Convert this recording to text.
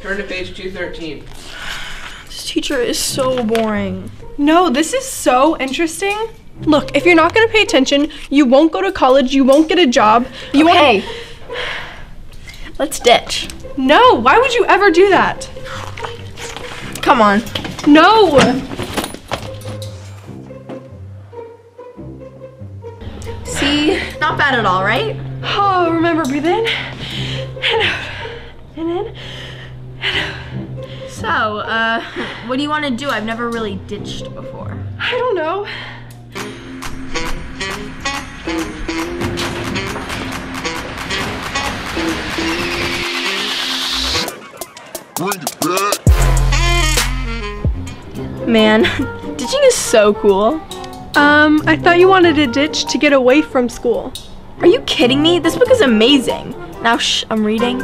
Turn to page 213. This teacher is so boring. No, this is so interesting. Look, if you're not gonna pay attention, you won't go to college, you won't get a job, you Okay. Let's ditch. No, why would you ever do that? Come on. No! See? Not bad at all, right? Oh, remember, breathe in and out. And in. So, uh, what do you want to do? I've never really ditched before. I don't know. Bring it back. Man, ditching is so cool. Um, I thought you wanted to ditch to get away from school. Are you kidding me? This book is amazing. Now, shh, I'm reading.